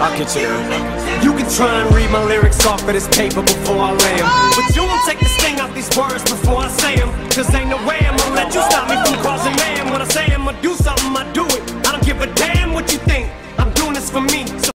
I'll get You can try and read my lyrics off of this paper before I lay them. But you won't take the sting out these words before I say them. Cause ain't no way I'm gonna let you stop me from causing man. When I say I'm gonna do something, I do it. I don't give a damn what you think. I'm doing this for me. So